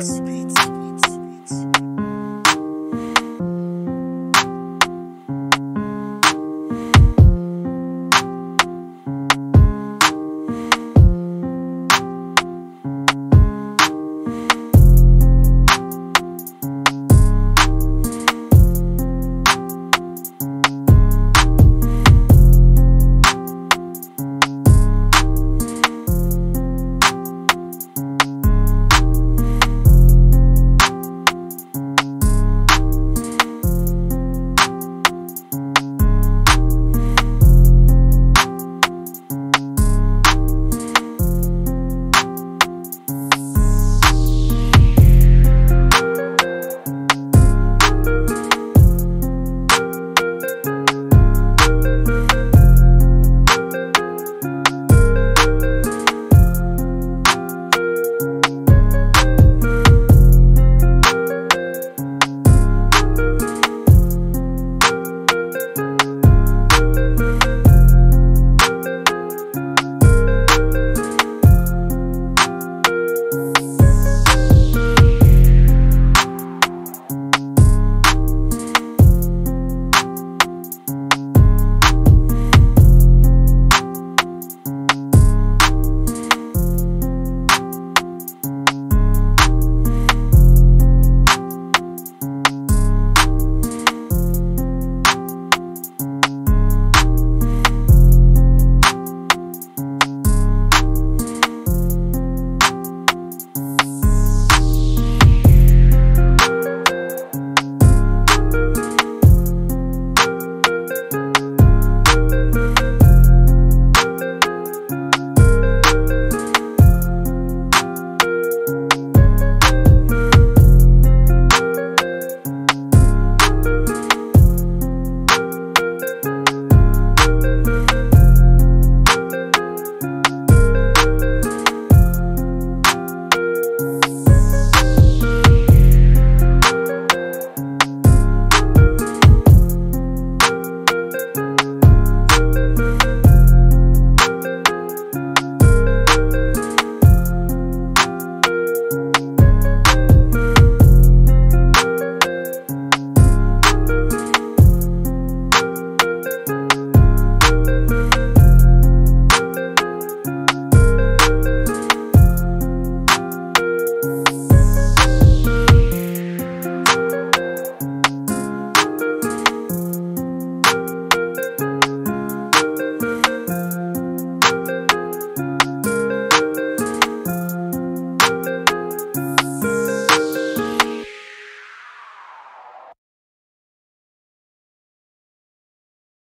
crispy.